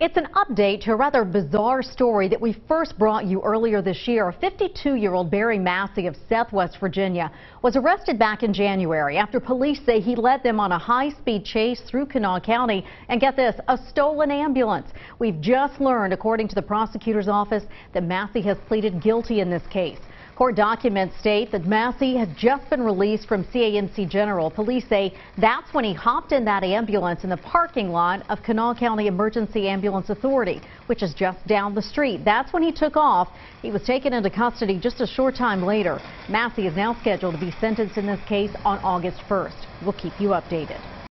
It's an update to a rather bizarre story that we first brought you earlier this year. A 52-year-old Barry Massey of Southwest Virginia, was arrested back in January after police say he led them on a high-speed chase through Kanawha County and get this, a stolen ambulance. We've just learned, according to the prosecutor's office, that Massey has pleaded guilty in this case. Court documents state that Massey had just been released from CAMC General. Police say that's when he hopped in that ambulance in the parking lot of Kanawha County Emergency Ambulance Authority, which is just down the street. That's when he took off. He was taken into custody just a short time later. Massey is now scheduled to be sentenced in this case on August 1st. We'll keep you updated.